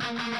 Oh